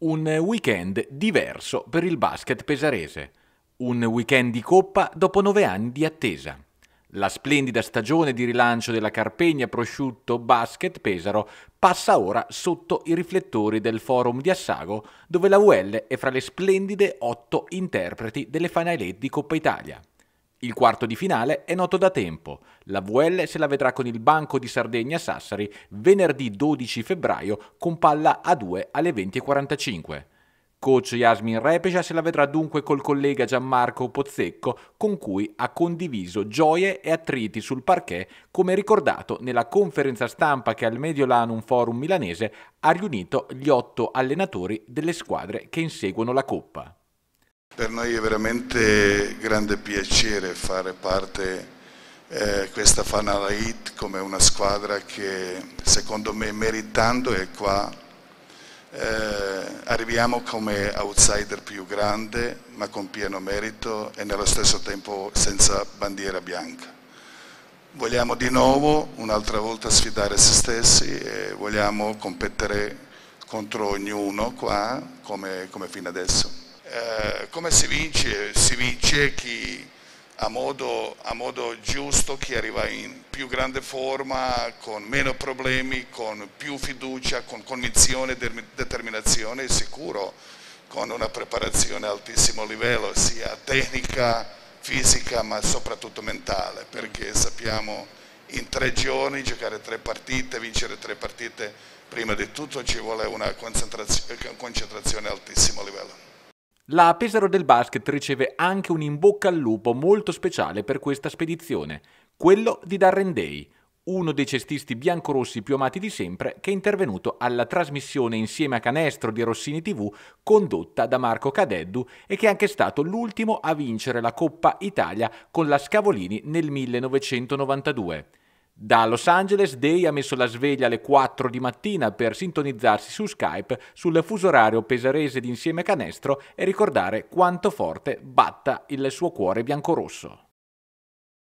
Un weekend diverso per il basket pesarese. Un weekend di coppa dopo nove anni di attesa. La splendida stagione di rilancio della Carpegna Prosciutto Basket Pesaro passa ora sotto i riflettori del forum di Assago, dove la UL è fra le splendide otto interpreti delle Final Eight di Coppa Italia. Il quarto di finale è noto da tempo. La VL se la vedrà con il Banco di Sardegna Sassari venerdì 12 febbraio con palla a 2 alle 20.45. Coach Yasmin Repescia se la vedrà dunque col collega Gianmarco Pozzecco con cui ha condiviso gioie e attriti sul parquet come ricordato nella conferenza stampa che al Mediolanum Forum milanese ha riunito gli otto allenatori delle squadre che inseguono la Coppa. Per noi è veramente grande piacere fare parte eh, questa Final Hit come una squadra che secondo me meritando è qua. Eh, arriviamo come outsider più grande ma con pieno merito e nello stesso tempo senza bandiera bianca. Vogliamo di nuovo un'altra volta sfidare se stessi e vogliamo competere contro ognuno qua come, come fino adesso. Eh, come si vince? Si vince chi a modo, a modo, giusto, chi arriva in più grande forma, con meno problemi, con più fiducia, con convinzione, determinazione e sicuro, con una preparazione a altissimo livello, sia tecnica, fisica, ma soprattutto mentale, perché sappiamo in tre giorni giocare tre partite, vincere tre partite, prima di tutto ci vuole una concentrazione a altissimo livello. La Pesaro del Basket riceve anche un in bocca al lupo molto speciale per questa spedizione, quello di Darren Day, uno dei cestisti biancorossi più amati di sempre, che è intervenuto alla trasmissione insieme a Canestro di Rossini TV condotta da Marco Cadeddu e che è anche stato l'ultimo a vincere la Coppa Italia con la Scavolini nel 1992. Da Los Angeles, Day ha messo la sveglia alle 4 di mattina per sintonizzarsi su Skype sul fuso orario pesarese di Insieme Canestro e ricordare quanto forte batta il suo cuore biancorosso.